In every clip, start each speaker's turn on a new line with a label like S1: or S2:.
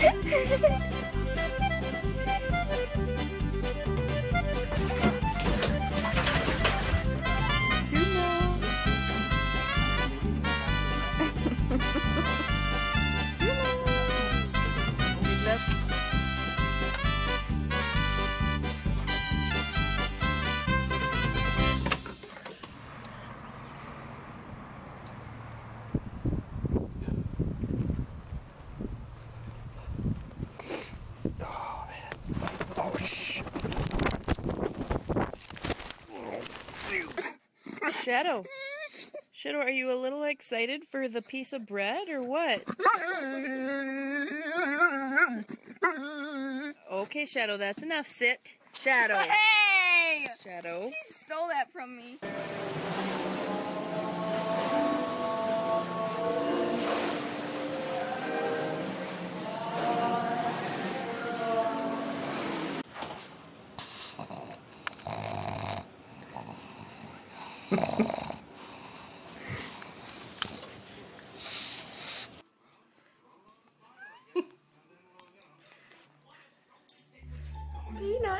S1: フフフフ。Shadow. Shadow, are you a little excited for the piece of bread or what? Okay, Shadow, that's enough. Sit. Shadow.
S2: Hey!
S1: Shadow.
S2: She stole that from me.
S1: Nina,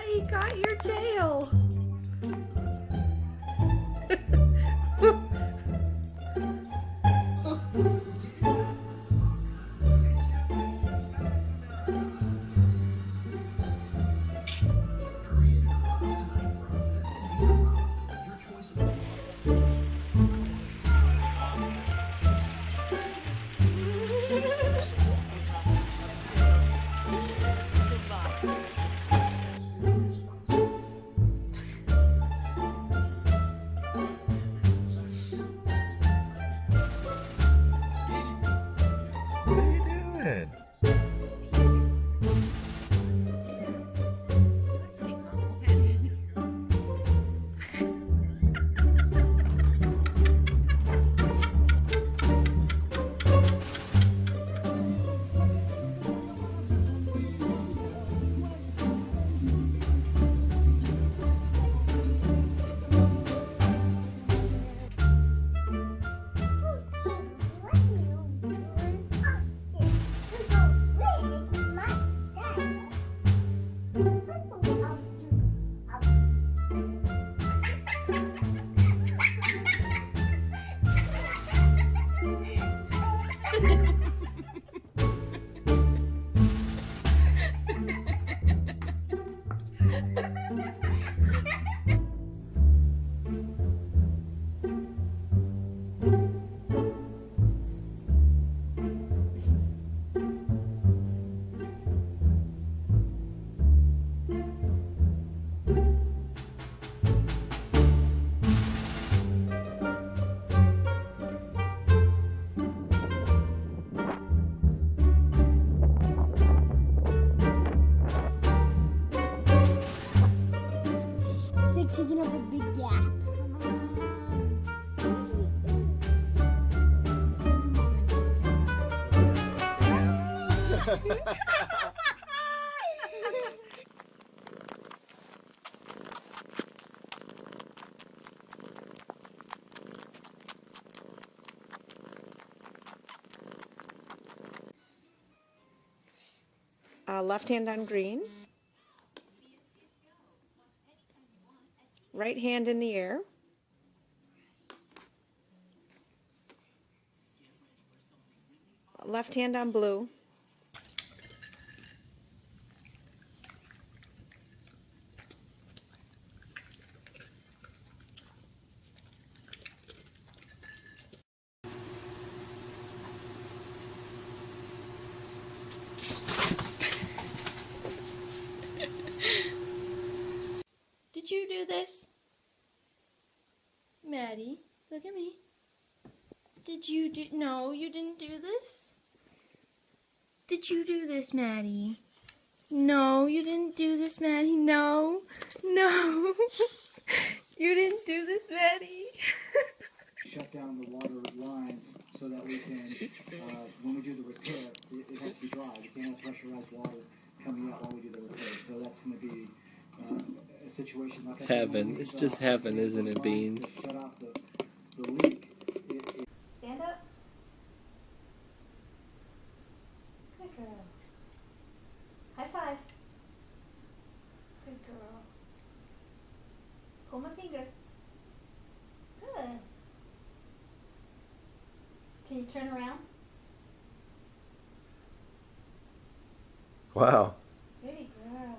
S1: he got your tail. Uh, left hand on green. Right hand in the air. Left hand on blue.
S2: Did you do this? Maddie, look at me. Did you do no, you didn't do this? Did you do this, Maddie? No, you didn't do this, Maddie. No. No. you didn't do this, Maddie.
S3: shut down the water lines so that we can, uh, when we do the repair, it, it has to be dry. We can't have pressurized water coming out while we do the repair. So that's going to be uh, a situation like I
S4: Heaven.
S3: when
S4: It's just heaven, isn't it,
S3: lines
S4: Beans?
S3: that Shut off the, the leak. It, it,
S2: Stand up. Good girl.
S5: Pull my finger. Good. Can you turn around?
S6: Wow.
S5: Good girl.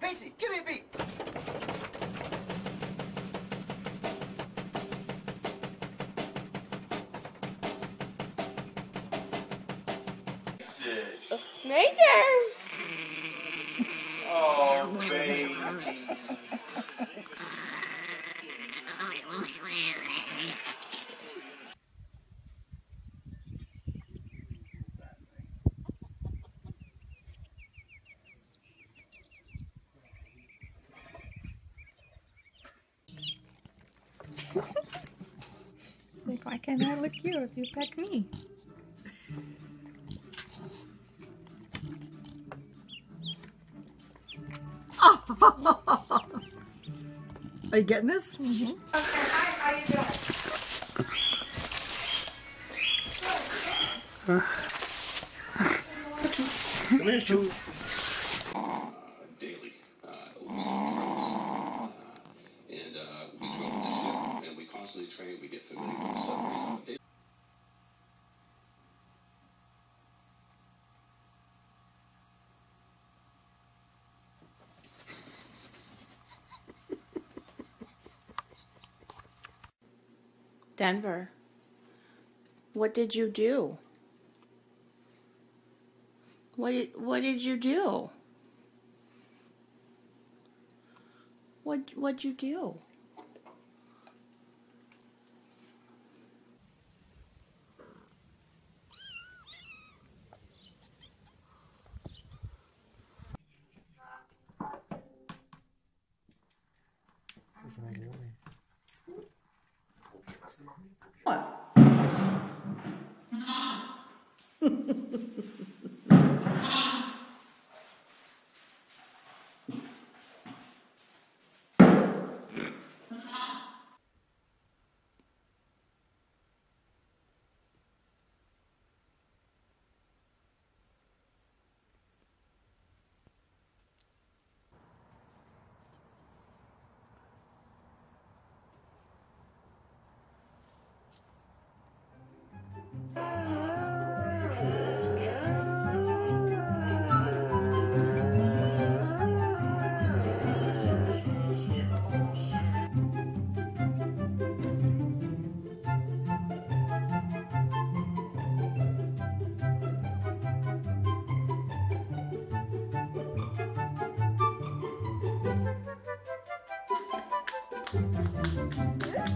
S7: Pacey, give me a beat.
S5: Nature!
S8: It's like, why can't I lick you if you peck me?
S9: Are you getting this?
S10: daily uh, weekly trains. And uh, we go to the ship and we constantly train. We get familiar with the submarines
S11: Denver, what did you do? What did, what did you do? What what'd you do?
S8: Oh!